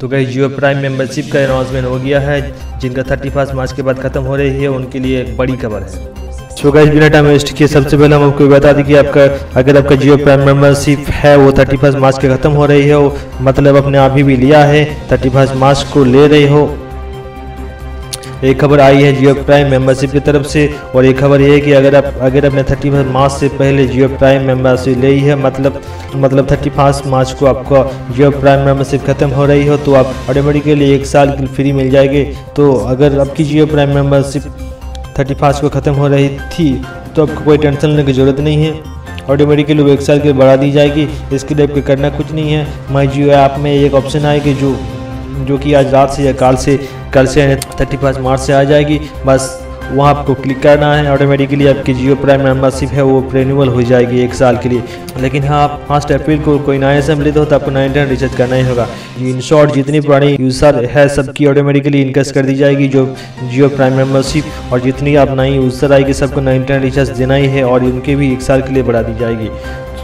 तो गई Jio prime membership का अनाउंसमेंट हो गया है, जिनका थर्टी फ़र्स्ट मार्च के बाद ख़त्म हो रही है, उनके लिए एक बड़ी खबर है। सो गाइस बिना टाइम वेस्ट किए सबसे पहले हम आपको बता दें कि आपका, अगर आपका जियो प्राइम मेंबरशिप है, वो थर्टी फ़र्स्ट मार्च के ख़त्म हो रही है मतलब अपने आप ही भी लिया है थर्टी फ़र्स्ट मार्च को ले रहे हो। एक खबर आई है जियो प्राइम मेंबरशिप की तरफ़ से और एक खबर ये है कि अगर आप, अगर आपने थर्टी फ़र्स्ट मार्च से पहले जियो प्राइम मेंबरशिप ली है मतलब मतलब थर्टी फ़र्स्ट मार्च को आपका जियो प्राइम मेंबरशिप खत्म हो रही हो तो आप ऑटोमेटिकली एक साल की फ्री मिल जाएगी। तो अगर आपकी Jio prime membership thirty first को ख़त्म हो रही थी तो आपको कोई टेंशन लेने की ज़रूरत नहीं है। ऑटोमेटिकली वो एक साल के बढ़ा दी जाएगी। इसके लिए आपको करना कुछ नहीं है। माई जियो ऐप में एक ऑप्शन आएगी जो जो कि आज रात से या कल से कल से थर्टी फ़र्स्ट मार्च से आ जाएगी। बस वहाँ आपको क्लिक करना है। ऑटोमेटिकली आपकी जियो प्राइम मेंबरशिप है, वो रेन्यूअल हो जाएगी एक साल के लिए। लेकिन हाँ आप फ़र्स्ट अप्रैल को कोई नया सिम लेते हो तो आपको इंटरनेट रिचार्ज करना ही होगा। इन शॉर्ट जितनी पुरानी यूज़र है, सबकी ऑटोमेटिकली इनकस कर दी जाएगी जो जियो प्राइम मेंबरशिप और जितनी आप नई यूज़र आएगी, सबको इंटरनेट रिचार्ज देना ही है और उनके भी एक साल के लिए बढ़ा दी जाएगी।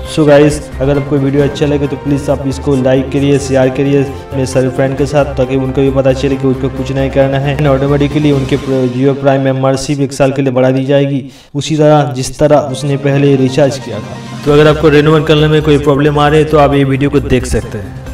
सो so गाइस अगर आपको वीडियो अच्छा लगे तो प्लीज़ आप इसको लाइक करिए शेयर करिए मेरे सारे फ्रेंड के साथ ताकि उनको भी पता चले कि उनको कुछ नहीं करना है। ऑटोमेटिकली उनके जियो प्राइम मेम्बरशिप एक साल के लिए बढ़ा दी जाएगी। उसी तरह, जिस तरह उसने पहले रिचार्ज किया था। तो अगर आपको रिन्यूअल करने में कोई प्रॉब्लम आ रही है तो आप ये वीडियो को देख सकते हैं।